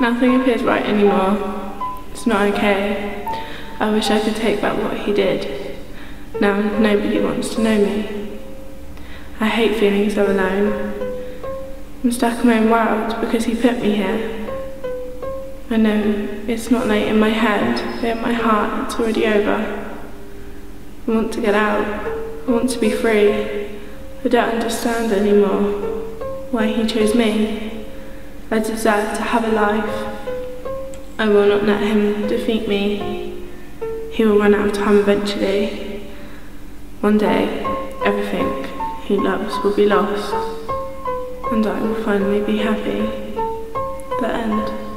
Nothing appears right anymore. It's not okay. I wish I could take back what he did. Now nobody wants to know me. I hate feeling so alone. I'm stuck in my own world because he put me here. I know it's not late in my head, but in my heart it's already over. I want to get out. I want to be free. I don't understand anymore why he chose me. I deserve to have a life. I will not let him defeat me. He will run out of time eventually. One day, everything he loves will be lost, and I will finally be happy. The end.